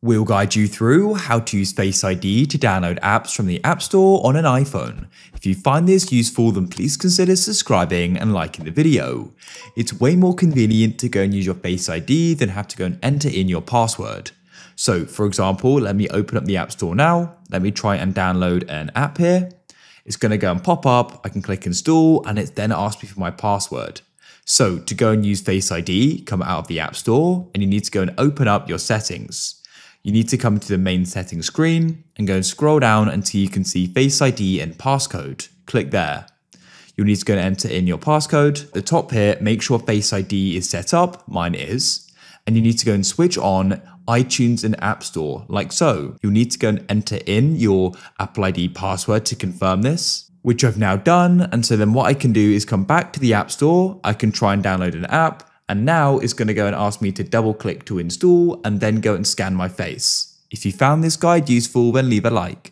We'll guide you through how to use Face ID to download apps from the App Store on an iPhone. If you find this useful, then please consider subscribing and liking the video. It's way more convenient to go and use your Face ID than have to go and enter in your password. So for example, let me open up the App Store now. Let me try and download an app here. It's going to go and pop up. I can click install and it then asks me for my password. So to go and use Face ID, come out of the App Store and you need to go and open up your settings you need to come to the main settings screen and go and scroll down until you can see Face ID and passcode. Click there. You'll need to go and enter in your passcode. The top here, make sure Face ID is set up, mine is, and you need to go and switch on iTunes and App Store, like so. You'll need to go and enter in your Apple ID password to confirm this, which I've now done. And so then what I can do is come back to the App Store, I can try and download an app, and now it's going to go and ask me to double click to install and then go and scan my face. If you found this guide useful, then leave a like.